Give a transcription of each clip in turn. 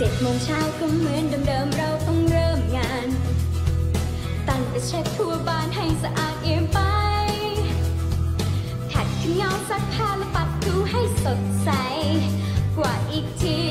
เจ็ดโมงเช้าก็เหมือนเดิมๆเราต้องเริ่มงาน ตั้งแต่เช็ดทั่วบ้านให้สะอาดเอี่ยมไป ขัดขึ้นเงาซักผ้าและปัดถูให้สดใส กว่าอีกที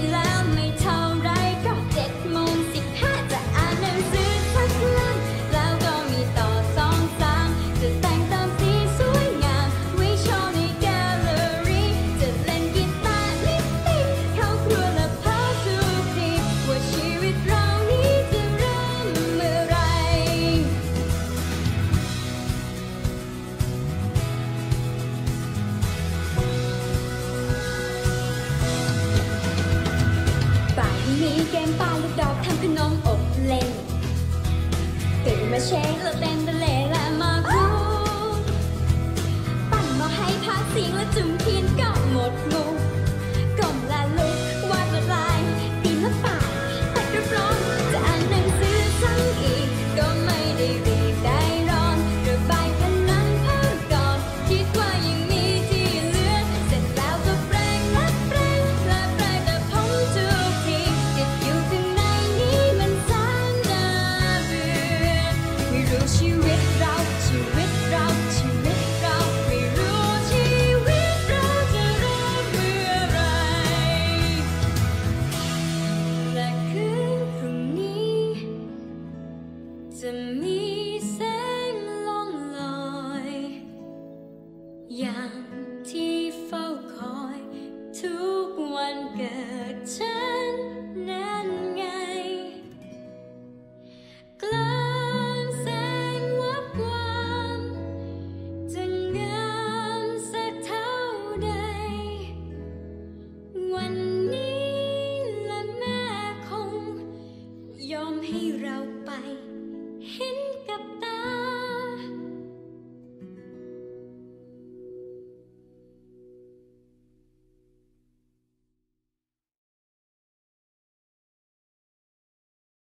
มีเกมปาลูกดอกทำขนมอบเล่นตื่นมาเช็คแล้วเต้น จะมีแสงล่องลอย อย่างที่เฝ้าคอย ทุกวันเกิดฉันนั้นไง กลางแสงวับวามจะงามสักเท่าใด วันนี้และแม่คง ยอมให้เราไป Hindu.